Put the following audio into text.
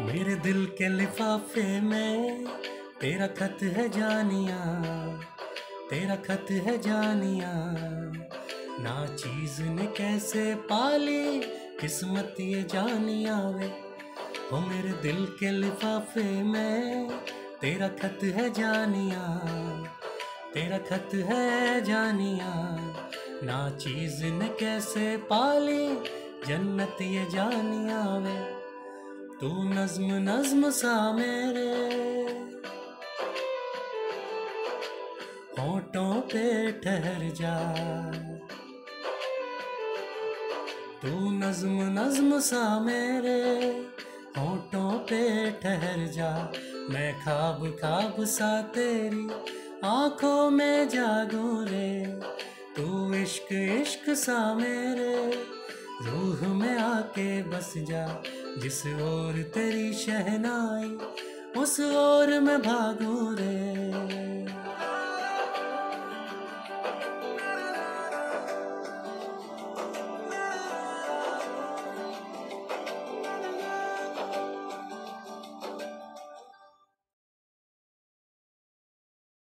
मेरे दिल के लिफाफे में तेरा खत है जानिया, तेरा खत है जानिया। ना चीज़ ने कैसे पाली किस्मत ये जानिया वे? हो मेरे दिल के लिफाफे में तेरा खत है जानिया, तेरा खत है जानिया। ना चीज़ ने कैसे पाली जन्नत ये जानिया वे? तू नज्म नज्म सा मेरे। होठों पे ठहर जा। तू नज्म नज्म सा मेरे। होठों पे ठहर जा। मैं खाब खाब सा तेरी आँखों में जागूं रे। तू इश्क इश्क सा मेरे। रूह में आके बस जा जिस ओर तेरी शहनाई उस ओर में भागो रे।